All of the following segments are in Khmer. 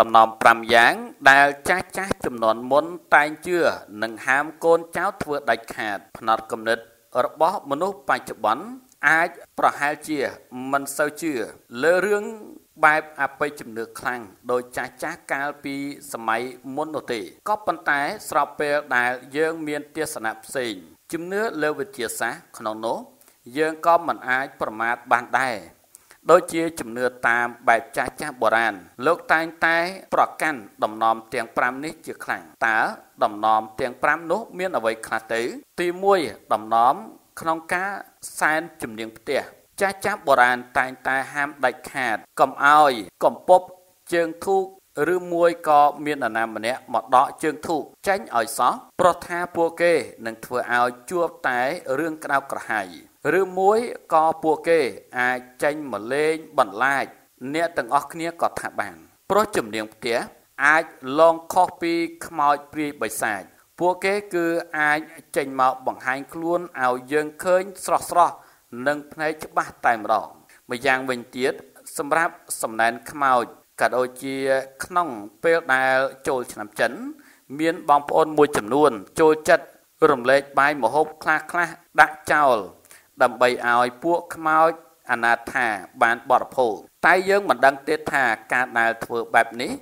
ដំណំ5យ៉ាងដែលចាស់ចាស់ចំនួនមុនតែងជឿនិងហាមកូនចៅធ្វើដាច់ខាតផ្នត់គំនិតរបស់មនុស្សបច្ចុប្បន្នអាចប្រហែលជាមិនសូវជឿលើរឿងបែបអបិយជំនឿខ្លាំងដោយចាស់ចាស់កាលពីសម័យមុននោះទេក៏ប៉ុន្តែស្របពេលដែលយើងមានទស្សនៈផ្សេងជំនឿលើវិទ្យាសាស្ត្រក្នុងនោះយើងក៏មិនអាចប្រមាថបានដែរ ដូចជាជំនឿតាមបែបចាស់ចាស់បុរាណលោកតែងតែប្រកាន់ដំណំទាំង5នេះជាខ្លាំងតើដំណំទាំង5នោះមានអ្វីខ្លះទៅ ទី1ដំណំក្នុងការសែនជំនាញផ្ទះចាស់ចាស់បុរាណតែងតែហាមដាច់ខាតកុំឲ្យកំពប់ជើងធូកឬមួយក៏មានអាណាម្នាក់មកដកជើងធូកចេញឲ្យសោះព្រោះថាពួកគេនឹងធ្វើឲ្យជួបតែរឿងក្តៅក្រហាយ ឬមួយក៏ពួកគេអាចចេញមកលេងបន្លាច អ្នកទាំងអស់គ្នាក៏ថាបានព្រោះជំនាញផ្ទះអាចលងខុសពីខ្មោចព្រាយបិសាចពួកគេគឺអាចចេញមកបង្ហាញខ្លួនឲ្យយើងឃើញស្រស់ស្រស់និងភ្នែកច្បាស់តែម្ដងម្យ៉ាងវិញទៀតសម្រាប់សំណែនខ្មោចក៏ដូចជាក្នុងពេលដែលចូលឆ្នាំចិន មានបងប្អូនមួយចំនួន ចូលចិត្តរំលែកបាយមហូបខ្លះខ្លះដាក់ចោល ដើម្បីឲ្យពួកខ្មោចអនាថាបានបរិភោគតែយើងមិនដឹងទេថាការដែលធ្វើបែបនេះ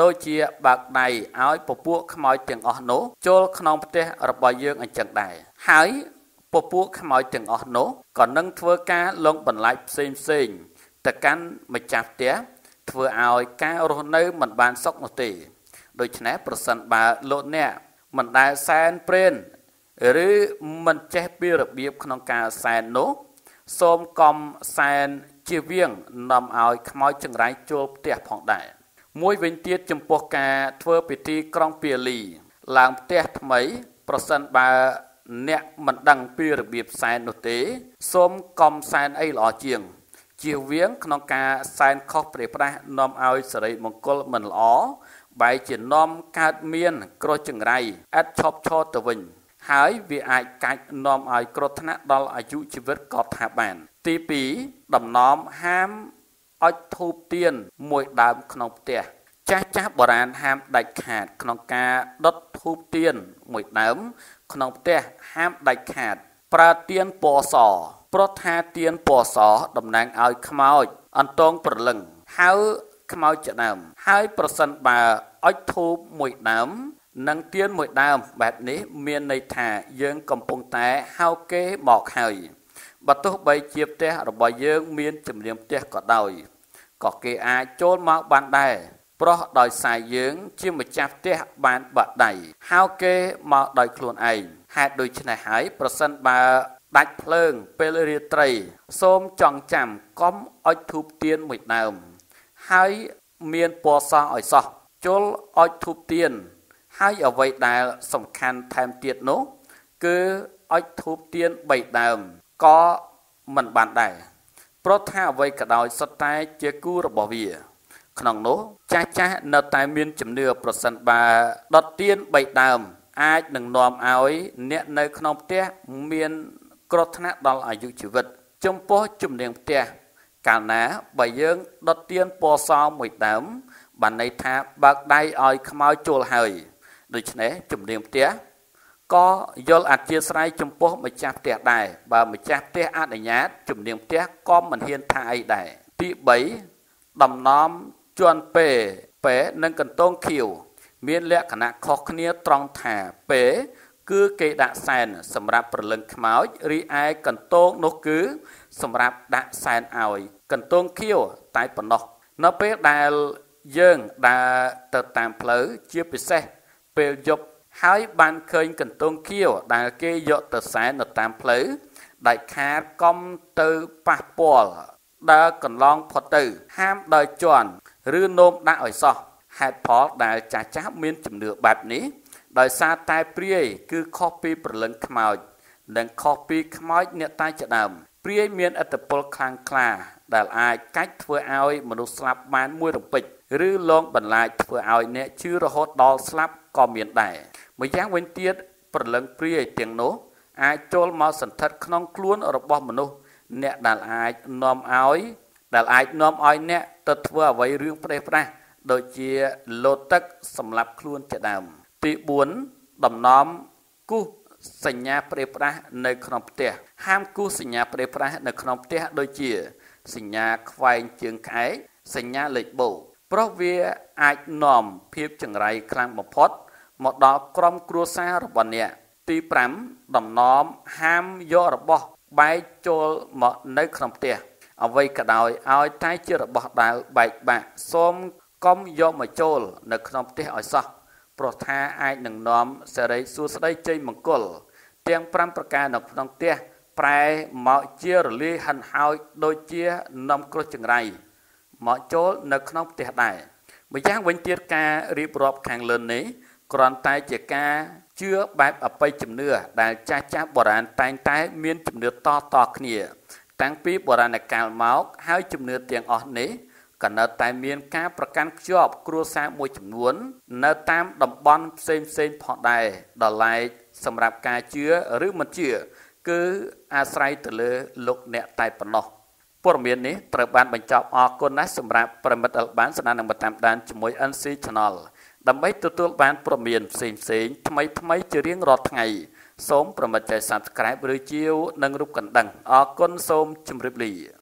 ដូចជាបើកដៃឲ្យពពួកខ្មោចទាំងអស់នោះចូលក្នុងផ្ទះរបស់យើងអញ្ចឹងដែរហើយពពួកខ្មោចទាំងអស់នោះក៏នឹងធ្វើការលងបន្លាចផ្សេងផ្សេងទៅកាន់ម្ចាស់ផ្ទះធ្វើឲ្យការរស់នៅមិនបានសុខនោះទេដូច្នេះប្រសិនបើលោកអ្នកមិនដែលសែនព្រេន ឬមិនចេះពីរបៀបក្នុងការសែននោះ សូមកំសែនជាវៀងនាំឲ្យខ្មោចចង្រៃចូលផ្ទះផងដែរមួយវិញទៀតចំពោះការធ្វើពិធីក្រុងពាលី ឡើងផ្ទះថ្មី ប្រសិនបើអ្នកមិនដឹងពីរបៀបសែននោះទេ សូមកំសែនអីល្អជាងជៀសវាងក្នុងការសែនខុសព្រះប្រាស់នាំឲ្យសិរីមង្គលមិនល្អបែរជានាំកើតមានគ្រោះចង្រៃឥតឈប់ឈរទៅវិញ ហើយវាអាចកាច់នាំឲ្យគ្រោះថ្នាក់ដល់អាយុជីវិតក៏ថាបាន ទី2ដំណំហាមអុជធូបទៀនមួយដើមក្នុងផ្ទះចាស់ចាស់បុរាណហាមដាច់ខាត ក្នុងការដុតធូបទៀនមួយដើម ក្នុងផ្ទះហាមដាច់ខាត ប្រើទៀនពណ៌សព្រោះថាទៀនពណ៌សតំណាងឲ្យខ្មោចអន្តងប្រលឹងហៅខ្មោចជាដើមហើយប្រសិនបើអុជធូបមួយដើម និងទៀនមួយដើមបែបនេះ មានន័យថាយើងកំពុងតែហៅគេមកហើយបើទោះបីជាផ្ទះរបស់យើងមានជំនាញផ្ទះក៏ដោយក៏គេអាចចូលមកបានដែរព្រោះដោយសារយើងជាម្ចាស់ផ្ទះបានបាក់ដៃហៅគេមកដោយខ្លួនឯងហេតុដូច្នេះហើយប្រសិនបើដាច់ភ្លើងពេលរាត្រី សូមចងចាំកុំអុជធូបទៀនមួយដើម ហើយមានពណ៌សោះឲ្យសោះជុលអុជធូបទៀន ហើយអ្វីដែលសំខាន់ថែមទៀតនោះគឺអុជធូបទៀន3ដើមក៏មិនបានដែរព្រោះថាអ្វីក៏ដោយសុទ្ធតែជាគូរបស់វា ក្នុងនោះចាស់ចាស់នៅតែមានជំនឿប្រសិនបើដុតទៀន3ដើម អាចនឹងនាំឲ្យអ្នកនៅក្នុងផ្ទះមានគ្រោះថ្នាក់ដល់អាយុជីវិត ចំពោះជំនាញផ្ទះកាលណាបើយើងដុតទៀនពណ៌សមួយដើមបានន័យថាបើកដៃឲ្យខ្មោចចូលហើយ ដូច្នេះជំនាញផ្ទះក៏យល់អធិស្ឋានចំពោះម្ចាស់ផ្ទះដែរបើម្ចាស់ផ្ទះអនុញ្ញាតជំនាញផ្ទះក៏មិនហ៊ានថាអីដែរទី3ដំណំជន់ពេពេនិងកន្តងខៀវមានលក្ខណៈខុសគ្នាត្រង់ថាពេគឺគេដាក់សែនសម្រាប់ប្រលឹងខ្មោចរីឯកន្តងនោះគឺ សម្រាប់ដាក់សែនឲ្យកន្តងខៀវតែប៉ុណ្ណោះនៅពេលដែលយើងដើរទៅតាមផ្លូវជាពិសេស ពេលយប់ហើយបានឃើញកន្ទងខៀវដែលគេយកទៅសែននៅតាមផ្លូវដាច់ខាតកំទៅប៉ះពាល់ដើរកន្លងផុតទៅ ហាមដើរជន់ឬនោមដាក់ឲ្យសោះហេតុផលដែលចាស់ចាស់មានជំនឿបែបនេះ ដោយសារតែព្រាយគឺខុសពីប្រលឹងខ្មោចនិងខុសពីខ្មោចអ្នកតាជាដើមព្រាយមានអត្តពលខ្លាំងក្លា ដែលអាចកាច់ធ្វើឲ្យមនុស្សស្លាប់បានមួយរំពេច ឬលងបន្លាចធ្វើឲ្យអ្នកជឿរហូតដល់ស្លាប់ក៏មានដែរម្យ៉ាងវិញទៀតប្រលឹងព្រាយទាំងនោះអាចចូលមកសន្ធិដ្ឋក្នុងខ្លួនរបស់មនុស្សអ្នកដែលអាចនាំឲ្យដែលអាចនាំឲ្យអ្នកទៅធ្វើអ្វីរឿងផ្ដេសផ្ដាសដូចជាលោតទឹកសម្រាប់ខ្លួនជាដើមទី4ដំណំគូសសញ្ញាប្រេប្រាស់នៅក្នុងផ្ទះហាមគូសសញ្ញាប្រេប្រាស់នៅក្នុងផ្ទះដូចជា សញ្ញាខ្វែងជើងក្អែកសញ្ញាលេខបូ ព្រោះវាអាចនាំភាពចង្រៃខ្លាំងបំផុត មកដល់ក្រុមគ្រួសាររបស់អ្នកទី5ដំណំហាមយករបស់បែកចូលមកនៅក្នុងផ្ទះអ្វីក៏ដោយឲ្យតែជារបស់ដែលបែកបាក់សូមកុំយកមកចូល នៅក្នុងផ្ទះឲ្យសោះព្រោះថាអាចនឹងនាំសេរីសួស្តីជ័យមង្គល ទាំង5ប្រការនៅក្នុងផ្ទះប្រែមកជារលាយហិនហោចដូចជានាំគ្រោះចង្រៃ មកចូលនៅក្នុងផ្ទះដែរម្យ៉ាងវិញទៀតការរៀបរាប់ខាងលើនេះគ្រាន់តែជាការជឿបែបអបិយជំនឿដែលចាស់ចាស់បុរាណតែងតែមានជំនឿតតគ្នា តាំងពីបុរាណកាលមកហើយជំនឿទាំងអស់នេះក៏នៅតែមានការប្រកាន់ខ្ជាប់គ្រួសារមួយចំនួន នៅតាមតំបន់ផ្សេងផ្សេងផងដែរដល់ឡែកសម្រាប់ការជឿឬមិនជឿគឺអាស្រ័យទៅលើលោកអ្នកតែប៉ុណ្ណោះ ព័ត៌មាននេះត្រូវបានបញ្ចប់អរគុណណាស់សម្រាប់ប្រិមិត្តអលបានស្នានឹងតាមដានជាមួយ NC Channel ដើម្បីទទួលបានព័ត៌មានផ្សេងផ្សេងថ្មីថ្មីជារៀងរាល់ថ្ងៃសូមប្រមិត្តចែក Subscribe ឬជាវនិងរូបកណ្ដឹងអរគុណសូមជម្រាបលា